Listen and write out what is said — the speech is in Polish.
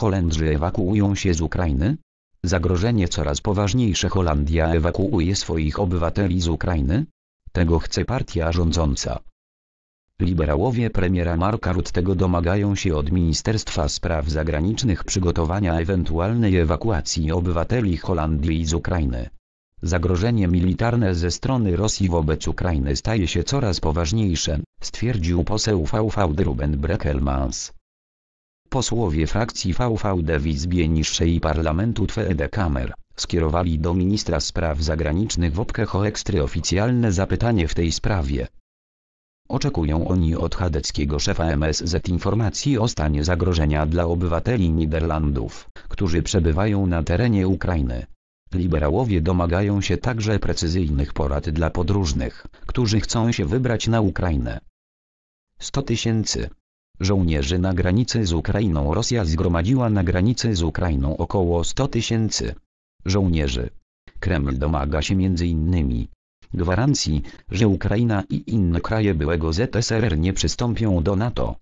Holendrzy ewakuują się z Ukrainy? Zagrożenie coraz poważniejsze Holandia ewakuuje swoich obywateli z Ukrainy? Tego chce partia rządząca. Liberałowie premiera Marka Ruttego domagają się od Ministerstwa Spraw Zagranicznych przygotowania ewentualnej ewakuacji obywateli Holandii z Ukrainy. Zagrożenie militarne ze strony Rosji wobec Ukrainy staje się coraz poważniejsze, stwierdził poseł VVD Ruben Breckelmans. Posłowie frakcji VVD w Izbie Niższej Parlamentu Tweede Kamer skierowali do ministra spraw zagranicznych Wopke Hoekstry oficjalne zapytanie w tej sprawie. Oczekują oni od chadeckiego szefa MSZ informacji o stanie zagrożenia dla obywateli Niderlandów, którzy przebywają na terenie Ukrainy. Liberałowie domagają się także precyzyjnych porad dla podróżnych, którzy chcą się wybrać na Ukrainę. 100 tysięcy żołnierzy na granicy z Ukrainą Rosja zgromadziła na granicy z Ukrainą około 100 tysięcy żołnierzy. Kreml domaga się m.in. gwarancji, że Ukraina i inne kraje byłego ZSRR nie przystąpią do NATO.